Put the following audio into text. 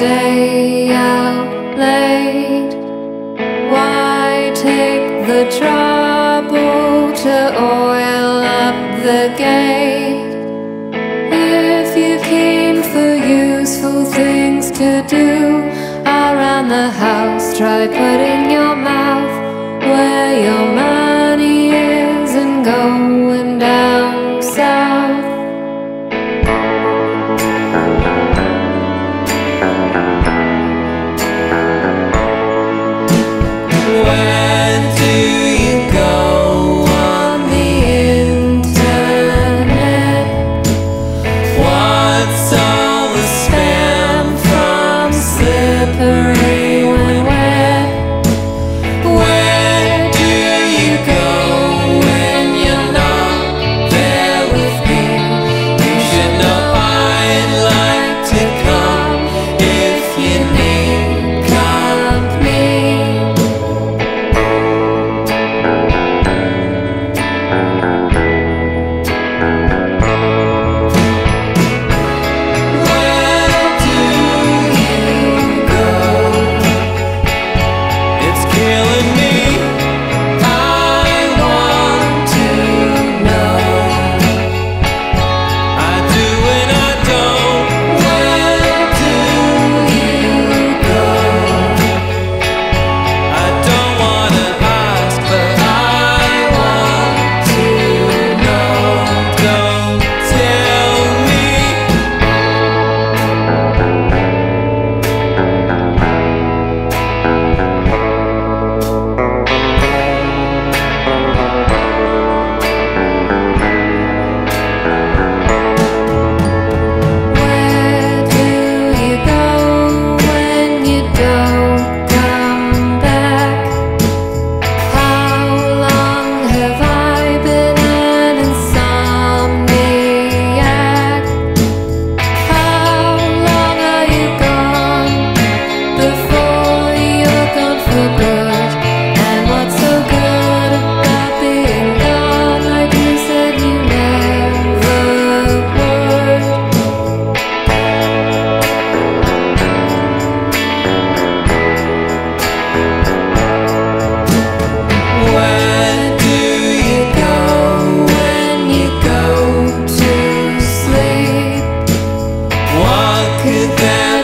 stay out late? Why take the trouble to oil up the gate? If you came for useful things to do around the house, try putting darker than